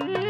Mm-hmm.